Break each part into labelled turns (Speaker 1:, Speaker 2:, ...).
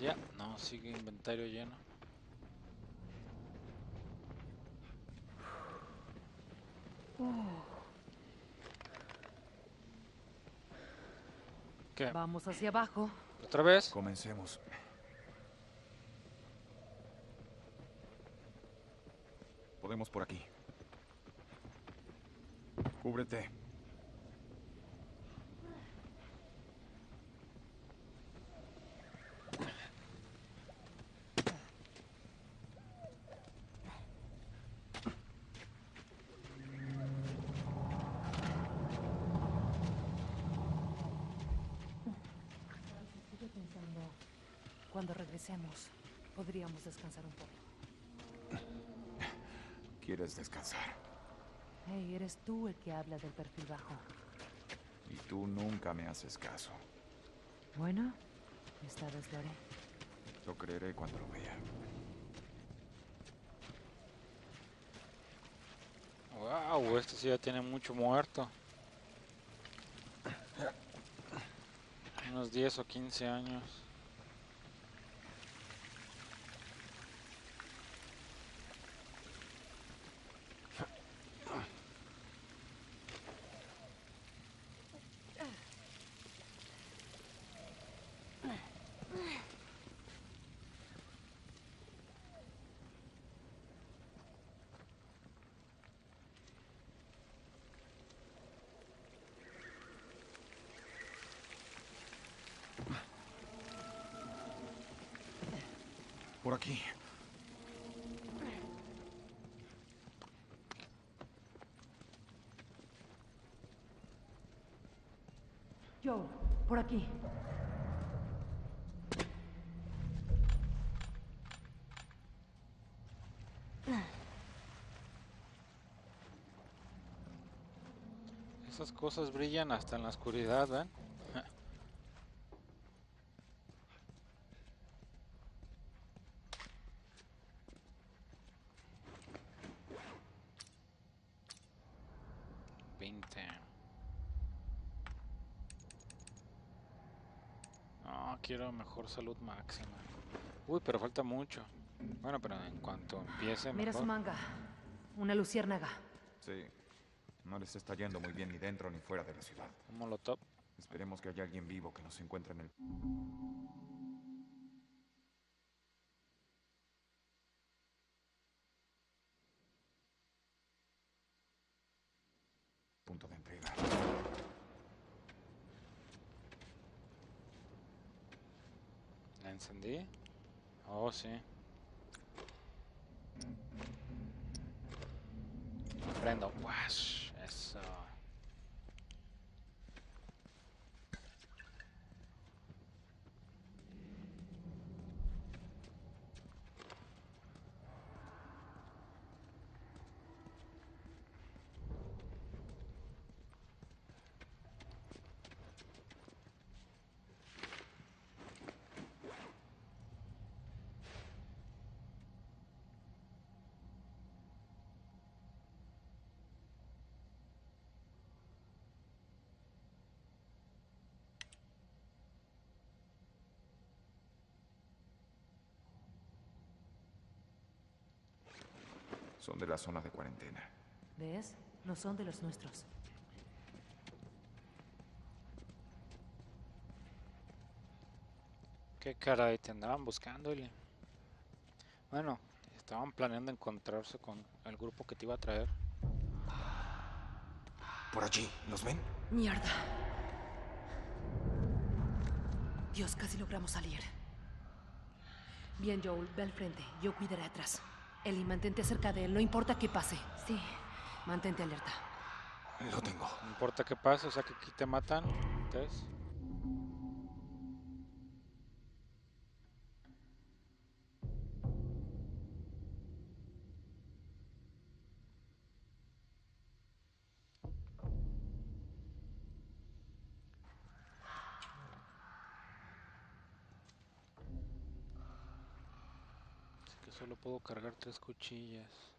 Speaker 1: Ya. No, sigue inventario lleno. ¿Qué?
Speaker 2: Vamos hacia abajo.
Speaker 1: ¿Otra vez?
Speaker 3: Comencemos. Podemos por aquí. Cúbrete.
Speaker 2: Cuando regresemos, podríamos descansar un poco.
Speaker 3: ¿Quieres descansar?
Speaker 2: Hey, eres tú el que habla del perfil bajo.
Speaker 3: Y tú nunca me haces caso.
Speaker 2: Bueno, esta vez lo haré.
Speaker 3: Lo creeré cuando lo vea.
Speaker 1: Wow, este sí ya tiene mucho muerto. Unos 10 o 15 años.
Speaker 3: Por aquí.
Speaker 2: Joe, por aquí.
Speaker 1: Esas cosas brillan hasta en la oscuridad, ¿ven? No, quiero mejor salud máxima. Uy, pero falta mucho. Bueno, pero en cuanto empiece
Speaker 2: Mira su
Speaker 1: mejor.
Speaker 2: manga. Una luciérnaga.
Speaker 3: Sí. No les está yendo muy bien ni dentro ni fuera de la ciudad.
Speaker 1: Un molotov.
Speaker 3: Esperemos que haya alguien vivo que nos encuentre en el... Punto de entrega.
Speaker 1: ¿La encendí? Oh, sí. Prendo. Wash. Eso.
Speaker 3: Son de la zona de cuarentena.
Speaker 2: ¿Ves? No son de los nuestros.
Speaker 1: ¿Qué caray te andaban buscando, Eli? Bueno, estaban planeando encontrarse con el grupo que te iba a traer.
Speaker 3: Por allí, ¿los ven?
Speaker 2: Mierda. Dios, casi logramos salir. Bien, Joel, ve al frente. Yo cuidaré atrás. Ellie, mantente cerca de él, no importa qué pase. Sí, mantente alerta.
Speaker 3: Lo tengo.
Speaker 1: No importa qué pase, o sea que aquí te matan. Entonces, solo puedo cargar tres cuchillas.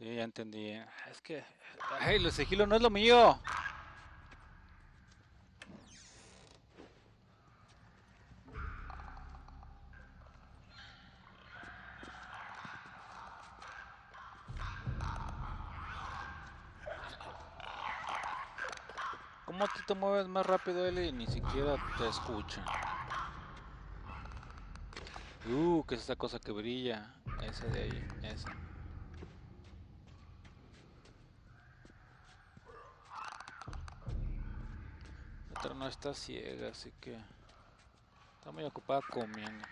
Speaker 1: Sí, ya entendí. Es que... ¡Ay, el sigilo no es lo mío! ¿Cómo tú te mueves más rápido, Eli? Ni siquiera te escucha. Uh, ¿qué es esa cosa que brilla? Esa de ahí, esa. No está ciega, así que... Está muy ocupada comiendo.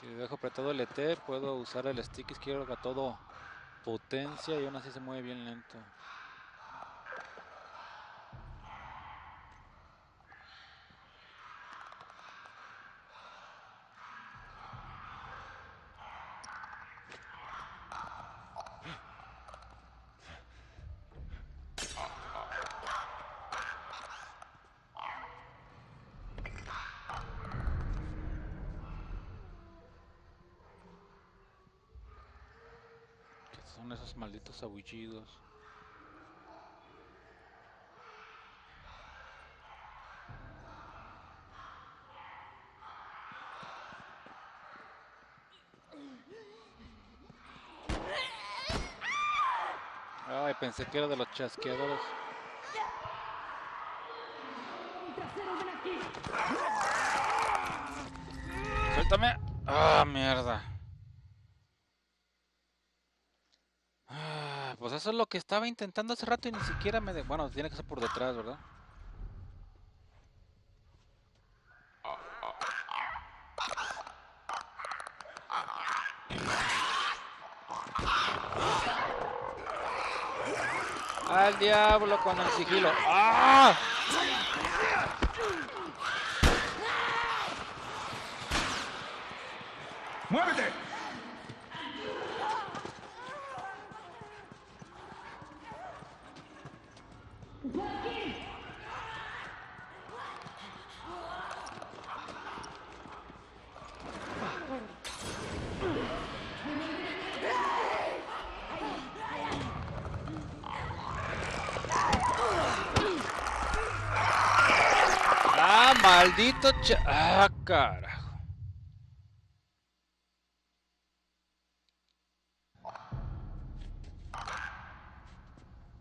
Speaker 1: Si dejo apretado el ET, puedo usar el stick izquierdo a todo potencia y aún así se mueve bien lento. ¿Qué son esos malditos aullidos? Ay, pensé que era de los chasqueadores. Suéltame. Ah, mierda. Ah, Pues eso es lo que estaba intentando hace rato y ni siquiera me... de- Bueno, tiene que ser por detrás, ¿verdad? Al diablo con el sigilo. ¡Ah!
Speaker 3: ¡Muévete!
Speaker 1: ¡Ah, maldito cha... ¡Ah, carajo!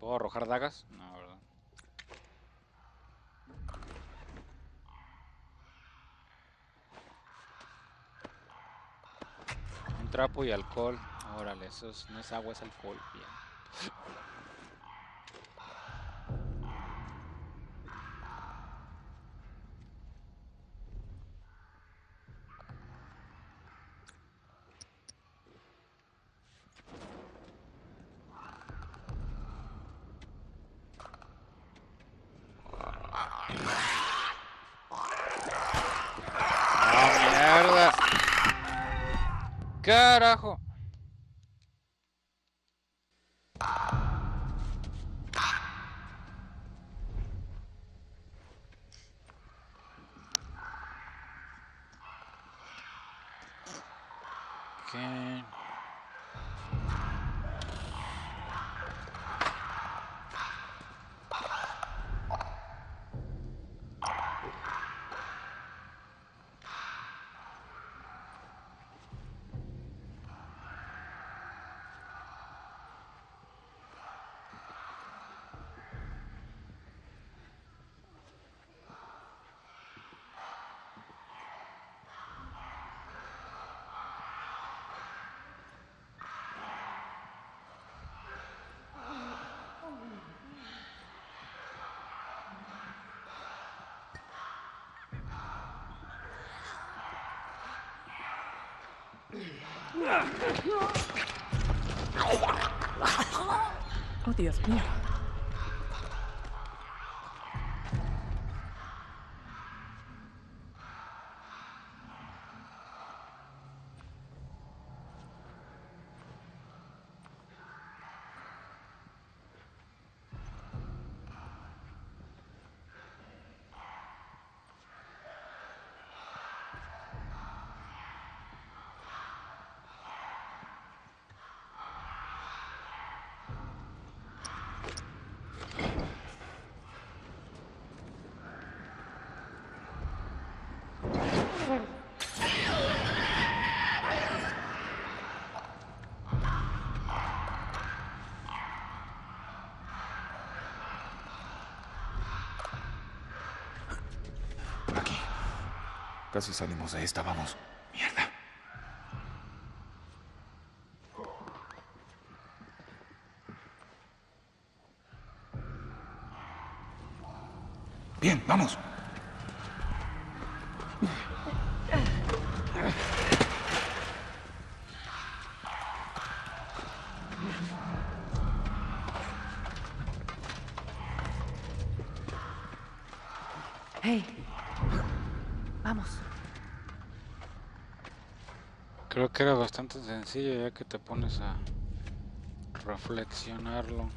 Speaker 1: ¿Puedo arrojar dagas ¿verdad? Un trapo y alcohol. Órale, eso es- no es agua, es alcohol. Bien. ¡Ah, mierda! ¡Carajo! ¿Qué?
Speaker 4: Oh, Dios mío.
Speaker 3: Casi salimos de esta, vamos. Mierda. Bien, vamos.
Speaker 2: Hey.
Speaker 1: Creo que era bastante sencillo ya que te pones a reflexionarlo.